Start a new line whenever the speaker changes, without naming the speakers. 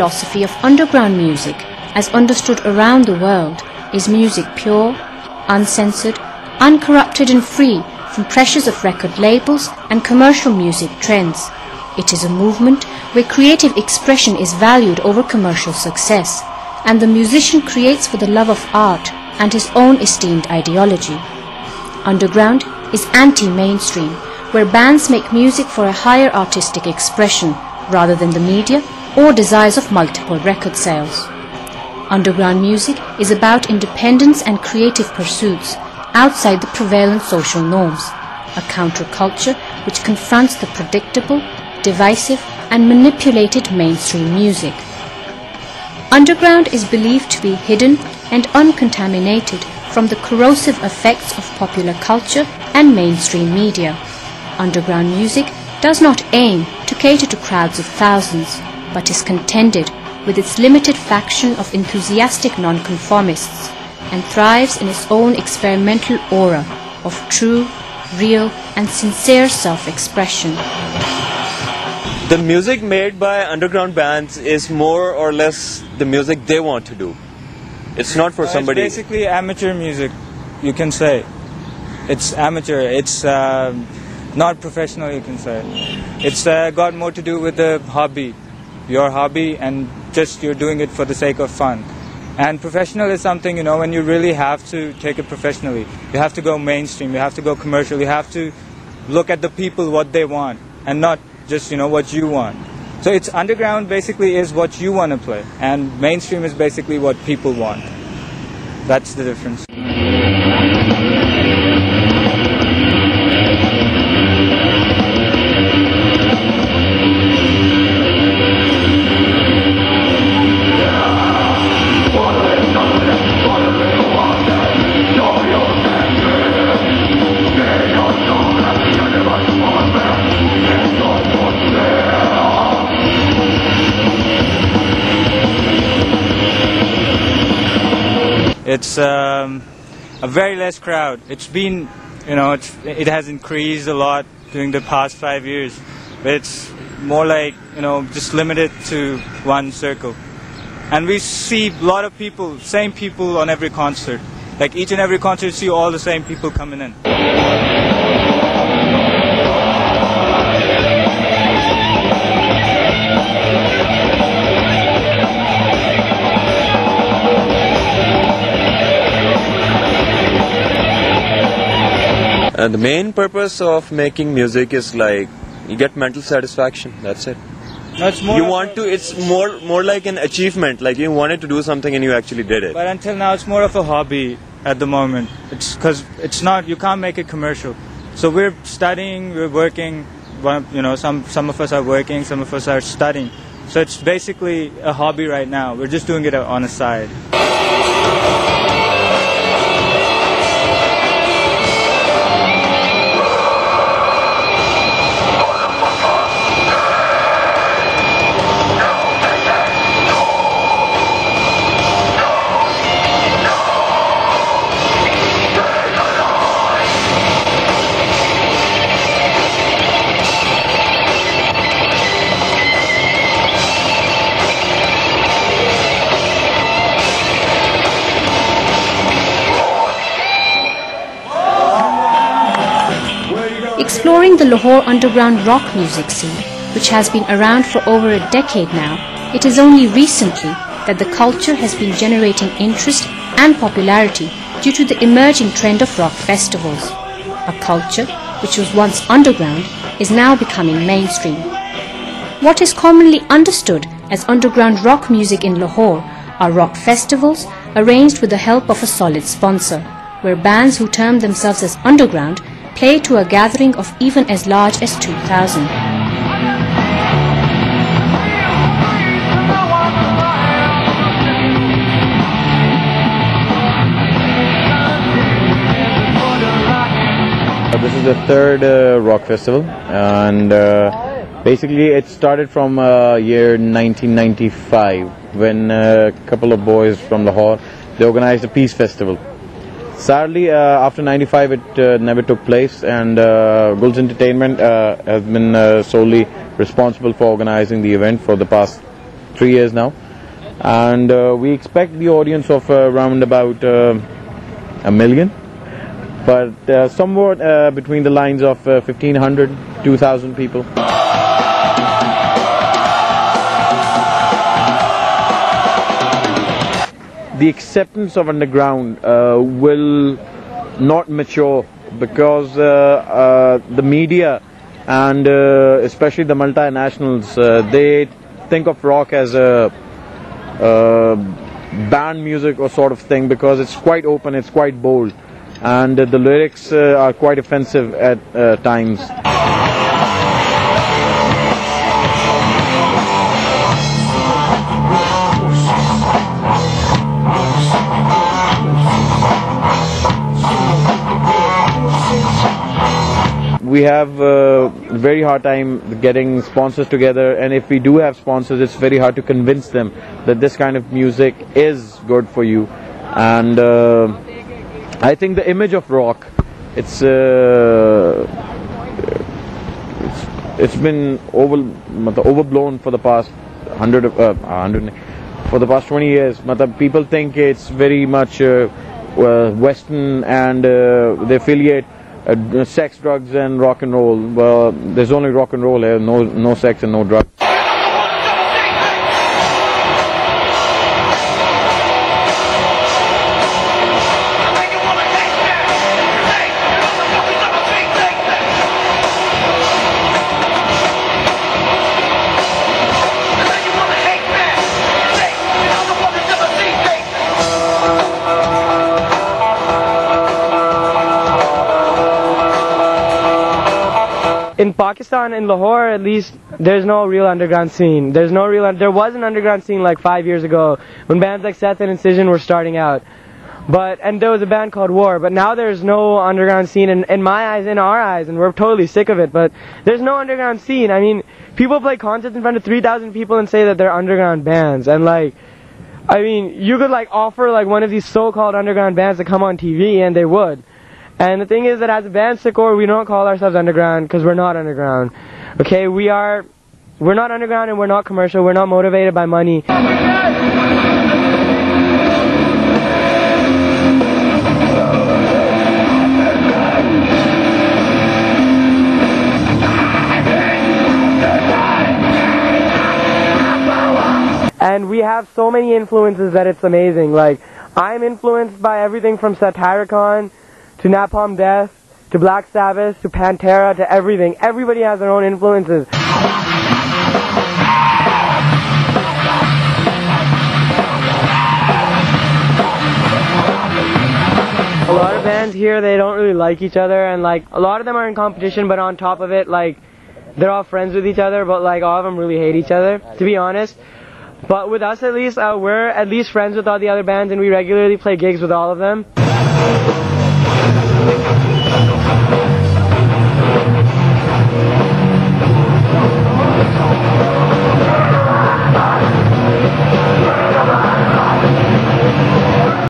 philosophy of underground music, as understood around the world, is music pure, uncensored, uncorrupted and free from pressures of record labels and commercial music trends. It is a movement where creative expression is valued over commercial success, and the musician creates for the love of art and his own esteemed ideology. Underground is anti-mainstream, where bands make music for a higher artistic expression rather than the media or desires of multiple record sales. Underground music is about independence and creative pursuits outside the prevalent social norms, a counterculture which confronts the predictable, divisive and manipulated mainstream music. Underground is believed to be hidden and uncontaminated from the corrosive effects of popular culture and mainstream media. Underground music does not aim to cater to crowds of thousands, but is contended with its limited faction of enthusiastic nonconformists and thrives in its own experimental aura of true, real and sincere self-expression.
The music made by underground bands is more or less the music they want to do. It's not for
Uh,
somebody.
It's basically amateur music, you can say. It's amateur. It's um not professional, you can say. It's uh, got more to do with the hobby, your hobby, and just you're doing it for the sake of fun. And professional is something, you know, when you really have to take it professionally. You have to go mainstream, you have to go commercial, you have to look at the people what they want and not just, you know, what you want. So it's underground basically is what you want to play and mainstream is basically what people want. That's the difference. It's um, a very less crowd. It's been, you know, it has increased a lot during the past five years. But it's more like, you know, just limited to one circle. And we see a lot of people, same people on every concert. Like each and every concert, you see all the same people coming in.
And the main purpose of making music is like you get mental satisfaction. That's it.
It's more
you want to. It's more more like an achievement. Like you wanted to do something and you actually did it.
But until now, it's more of a hobby at the moment. It's because it's not. You can't make it commercial. So we're studying. We're working. You know, some some of us are working. Some of us are studying. So it's basically a hobby right now. We're just doing it on a side.
Exploring the Lahore underground rock music scene, which has been around for over a decade now, it is only recently that the culture has been generating interest and popularity due to the emerging trend of rock festivals. A culture which was once underground is now becoming mainstream. What is commonly understood as underground rock music in Lahore are rock festivals arranged with the help of a solid sponsor, where bands who term themselves as underground play to a gathering of even as large as 2,000.
Uh, This is the third uh, rock festival, and uh, basically it started from uh, year 1995 when uh, a couple of boys from Lahore they organized a peace festival. Sadly, uh, after 95 it uh, never took place, and uh, Gulz Entertainment uh, has been uh, solely responsible for organizing the event for the past three years now, and uh, we expect the audience of around about a million, but somewhat between the lines of uh, 1500, 2000 people. The acceptance of underground uh, will not mature because uh, uh, the media and especially the multinationals they think of rock as a band music or sort of thing because it's quite open it's quite bold. And the lyrics uh, are quite offensive at uh, times we have a very hard time getting sponsors together and if we do have sponsors it's very hard to convince them that this kind of music is good for you. And uh, i think the image of rock it's uh, it's, it's been over overblown for the past 100 of- uh, 100 for the past 20 years. People think it's very much uh, uh, western and uh, they affiliate uh, sex, drugs, and rock and roll. Well, there's only rock and roll here. No, no sex and no drugs.
In Pakistan, in Lahore, at least, there's no real underground scene. There's no real. There was an underground scene like five years ago when bands like Seth and Incision were starting out. But and there was a band called War. But now there's no underground scene in, in my eyes, in our eyes, and we're totally sick of it. But there's no underground scene. I mean, people play concerts in front of 3,000 people and say that they're underground bands, and like. I mean, you could like offer like one of these so-called underground bands to come on TV, and they would. And the thing is that as a band, Sickore, we don't call ourselves underground because we're not underground. Okay, we are, we're not underground and we're not commercial. We're not motivated by money. And we have so many influences that it's amazing. Like, I'm influenced by everything from Satyricon to Napalm Death to Black Sabbath to Pantera to everything. Everybody has their own influences. A lot of bands here, they don't really like each other, and like a lot of them are in competition, but on top of it, like they're all friends with each other, but like all of them really hate each other, to be honest. But with us at least, uh, we're at least friends with all the other bands, and we regularly play gigs with all of them.